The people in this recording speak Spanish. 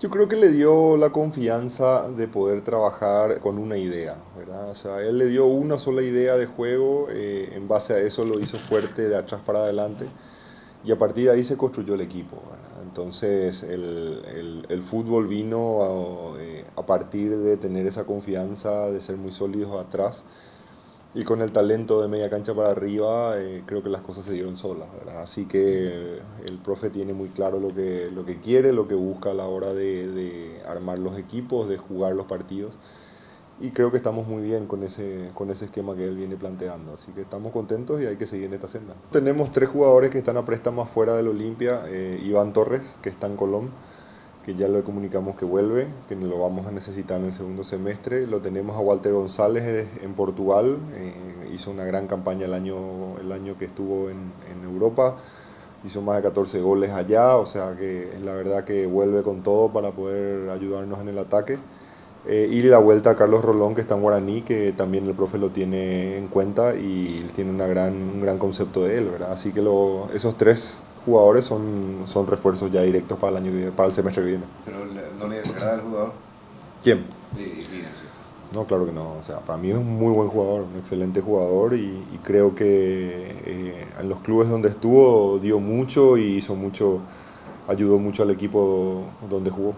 Yo creo que le dio la confianza de poder trabajar con una idea, ¿verdad? O sea, él le dio una sola idea de juego, eh, en base a eso lo hizo fuerte de atrás para adelante y a partir de ahí se construyó el equipo. Entonces el, el, el, fútbol vino a, eh, a, partir de tener esa confianza, de ser muy sólidos atrás y con el talento de media cancha para arriba, eh, creo que las cosas se dieron solas. Así que el profe tiene muy claro lo que, lo que quiere, lo que busca a la hora de, de armar los equipos, de jugar los partidos y creo que estamos muy bien con ese, con ese esquema que él viene planteando. Así que estamos contentos y hay que seguir en esta senda. Tenemos tres jugadores que están a préstamo afuera del Olimpia. Eh, Iván Torres, que está en Colón, que ya le comunicamos que vuelve, que lo vamos a necesitar en el segundo semestre. Lo tenemos a Walter González en Portugal, eh, hizo una gran campaña el año, el año que estuvo en, en Europa hizo más de 14 goles allá, o sea que la verdad que vuelve con todo para poder ayudarnos en el ataque. Eh, y la vuelta a Carlos Rolón, que está en Guaraní, que también el profe lo tiene en cuenta y tiene gran, un gran concepto de él, ¿verdad? Así que lo, esos tres jugadores son, son refuerzos ya directos para el, año, para el semestre que viene. ¿Pero no le desagrada al jugador? ¿Quién? No, claro que no. O sea, para mí es un muy buen jugador, un excelente jugador y, y creo que eh, en los clubes donde estuvo dio mucho y hizo mucho, ayudó mucho al equipo donde jugó.